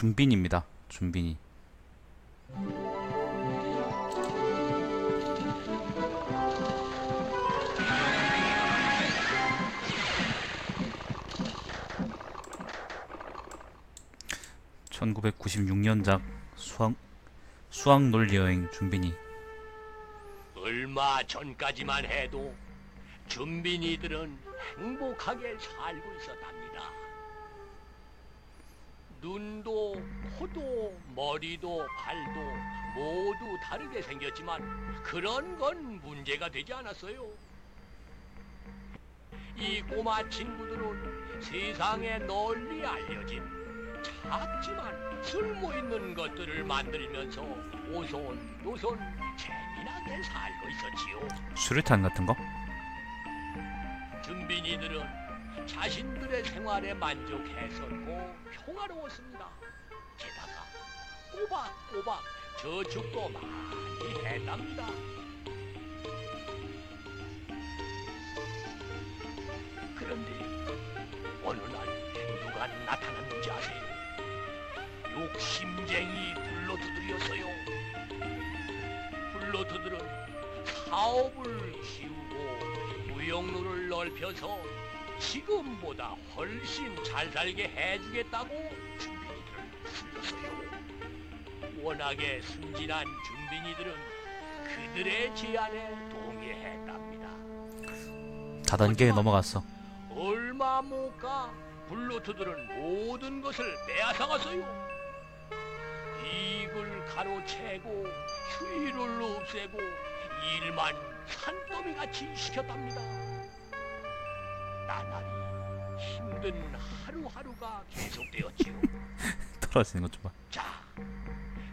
준빈입니다. 준빈이. (1996년작) 수학 수학 논리 여행 준빈이 얼마 전까지만 해도 준빈이들은 행복하게 살고 있었답니다. 눈도, 코도, 머리도, 발도 모두 다르게 생겼지만 그런 건 문제가 되지 않았어요. 이 꼬마 친구들은 세상에 널리 알려진 작지만 쓸모 있는 것들을 만들면서 오손 도손 재미나게 살고 있었지요. 수류탄 같은 거 준빈이들은 자신들의 생활에 만족했었고 평화로웠습니다. 게다가 꼬박꼬박 저축도 많이 했답니다. 그런데 어느 날 누가 나타났는지 아세요? 욕심쟁이 블로드들이었어요. 블로드들은 사업을 키우고 무역로를 넓혀서 지금보다 훨씬 잘 살게 해주겠다고 준빈이들을 불렀어요. 워낙에 순진한 준빈이들은 그들의 제안에 동의했답니다. 다단계에 넘어갔어. 얼마 못 가 블루투들은 모든 것을 빼앗아갔어요. 이익을 가로채고 휴일을 없애고 일만 산더미같이 시켰답니다. 나날이 힘든 하루하루가 계속되었지요. 떨어지는 것 좀 봐. 자,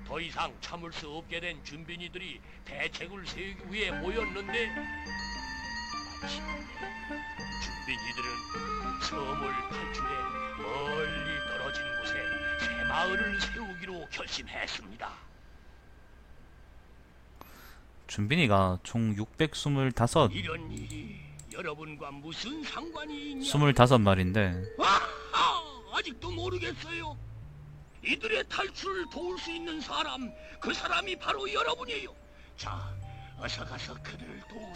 더 이상 참을 수 없게 된 준빈이들이 대책을 세우기 위해 모였는데 마침내 준빈이들은 섬을 탈출해 멀리 떨어진 곳에 새 마을을 세우기로 결심했습니다. 준빈이가 총 625, 이런 일이 여러분과 무슨 상관이 있냐? 25마리인데 아하! 아직도 모르겠어요. 이들의 탈출을 도울 수 있는 사람, 그 사람이 바로 여러분이에요. 자, 어서 가서 그들을 도우세요.